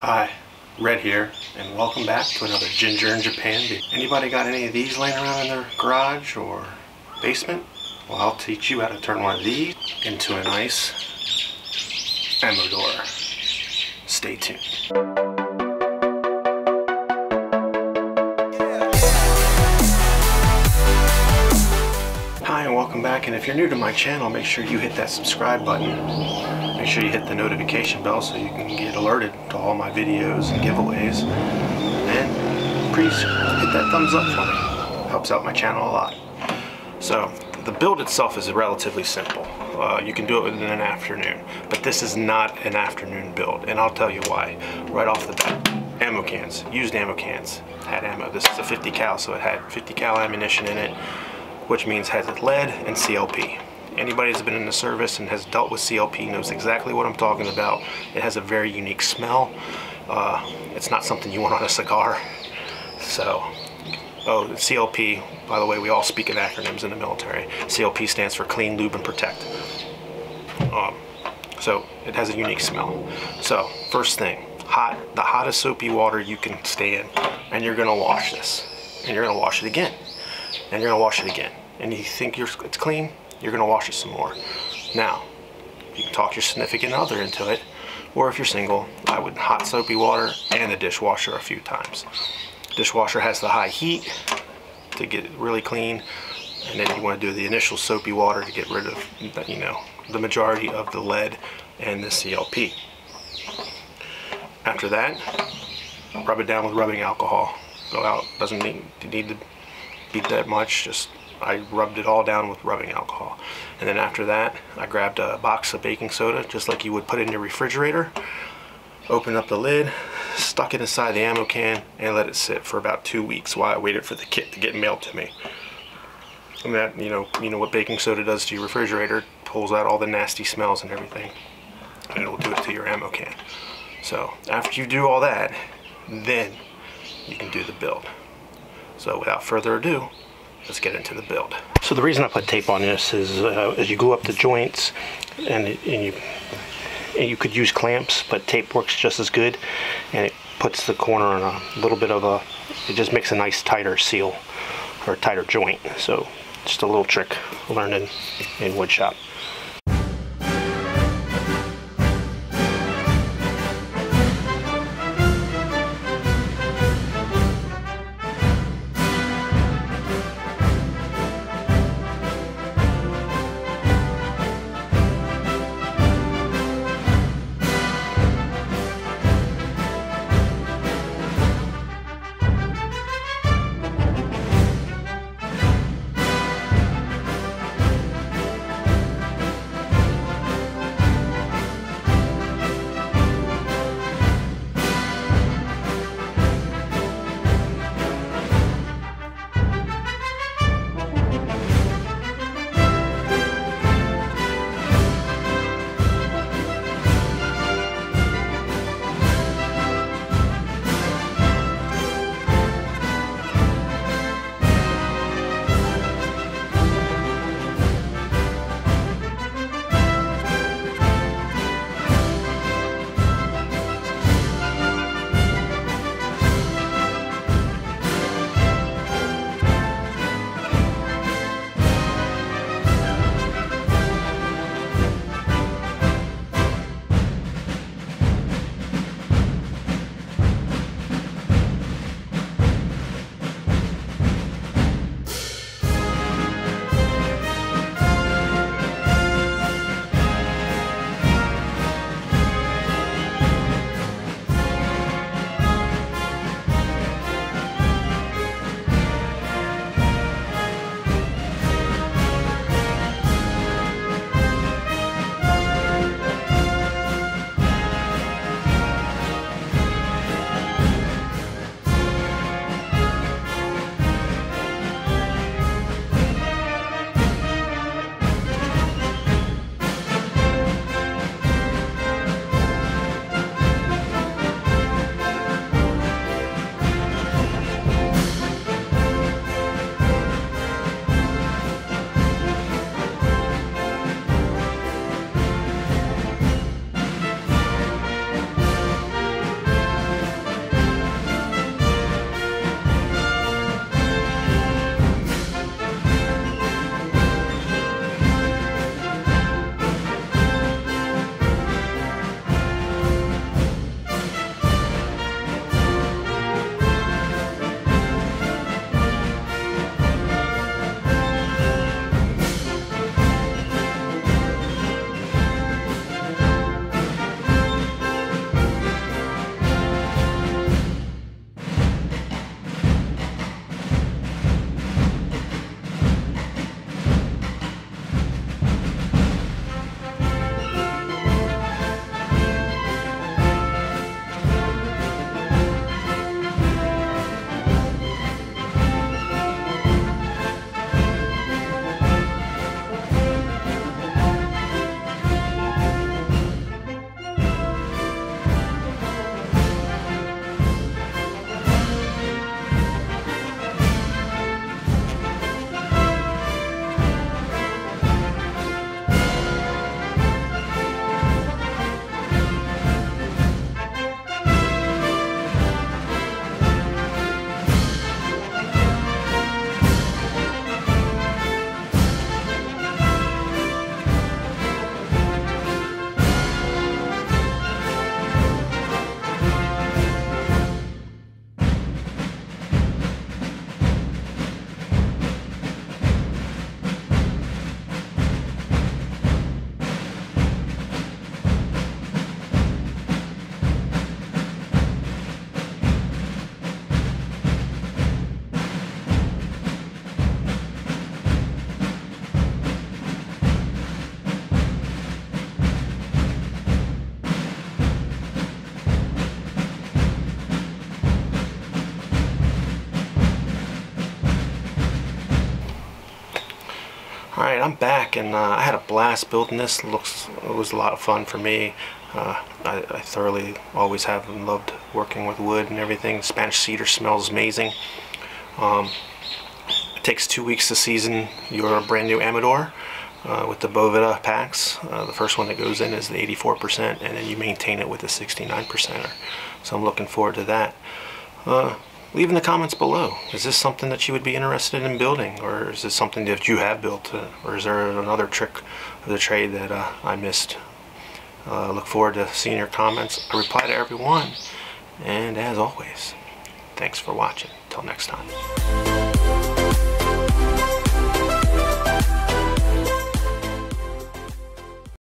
Hi, Red here, and welcome back to another Ginger in Japan. Anybody got any of these laying around in their garage or basement? Well, I'll teach you how to turn one of these into a nice ammodor. Stay tuned. And welcome back. And if you're new to my channel make sure you hit that subscribe button. Make sure you hit the notification bell so you can get alerted to all my videos and giveaways. And please hit that thumbs up for me. Helps out my channel a lot. So the build itself is relatively simple. Uh, you can do it within an afternoon but this is not an afternoon build and I'll tell you why. Right off the bat ammo cans used ammo cans had ammo. This is a 50 cal so it had 50 cal ammunition in it which means has lead and CLP. Anybody that's been in the service and has dealt with CLP knows exactly what I'm talking about. It has a very unique smell. Uh, it's not something you want on a cigar. So, oh, CLP, by the way, we all speak in acronyms in the military. CLP stands for Clean, Lube, and Protect. Um, so, it has a unique smell. So, first thing, hot, the hottest soapy water you can stand, and you're gonna wash this. And you're gonna wash it again and you're gonna wash it again. And you think it's clean, you're gonna wash it some more. Now, you can talk your significant other into it, or if you're single, I would hot soapy water and the dishwasher a few times. Dishwasher has the high heat to get it really clean, and then you want to do the initial soapy water to get rid of, you know, the majority of the lead and the CLP. After that, rub it down with rubbing alcohol. Go out, doesn't need, need to beat that much, just I rubbed it all down with rubbing alcohol. And then after that, I grabbed a box of baking soda, just like you would put in your refrigerator, opened up the lid, stuck it inside the ammo can, and let it sit for about two weeks while I waited for the kit to get mailed to me. And that, you know, you know what baking soda does to your refrigerator, pulls out all the nasty smells and everything, and it'll do it to your ammo can. So after you do all that, then you can do the build. So without further ado, let's get into the build. So the reason I put tape on this is uh, as you glue up the joints and, and you and you could use clamps, but tape works just as good and it puts the corner on a little bit of a, it just makes a nice tighter seal or tighter joint. So just a little trick learned in, in woodshop. Alright, I'm back and uh, I had a blast building this. Looks It was a lot of fun for me. Uh, I, I, thoroughly always have and loved working with wood and everything. Spanish cedar smells amazing. Um, it takes two weeks to season your brand new Ammodor uh, with the Boveda packs. Uh, the first one that goes in is the 84% and then you maintain it with the 69%er. So I'm looking forward to that. Leave in the comments below. Is this something that you would be interested in building or is this something that you have built uh, or is there another trick of the trade that uh, I missed? Uh, look forward to seeing your comments. I reply to everyone. And as always, thanks for watching. Till next time.